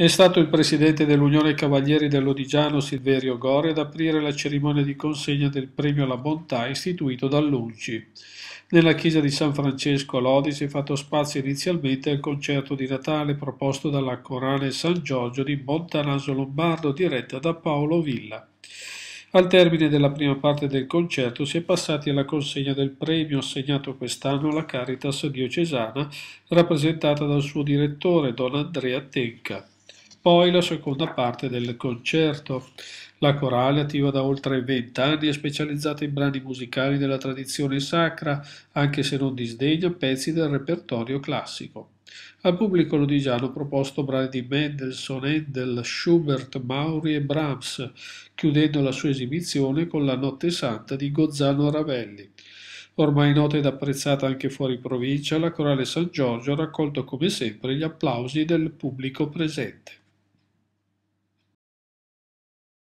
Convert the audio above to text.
È stato il presidente dell'Unione Cavalieri dell'Odigiano Silverio Gore ad aprire la cerimonia di consegna del premio alla bontà istituito dall'UNCI. Nella chiesa di San Francesco a Lodi si è fatto spazio inizialmente al concerto di Natale proposto dalla Corale San Giorgio di Montanaso Lombardo diretta da Paolo Villa. Al termine della prima parte del concerto si è passati alla consegna del premio assegnato quest'anno alla Caritas diocesana rappresentata dal suo direttore Don Andrea Tenca. Poi la seconda parte del concerto. La corale, attiva da oltre vent'anni, è specializzata in brani musicali della tradizione sacra, anche se non disdegna pezzi del repertorio classico. Al pubblico lodigiano ha proposto brani di Mendelssohn, Handel, Schubert, Mauri e Brahms, chiudendo la sua esibizione con la Notte Santa di Gozzano Ravelli. Ormai nota ed apprezzata anche fuori provincia, la Corale San Giorgio ha raccolto come sempre gli applausi del pubblico presente.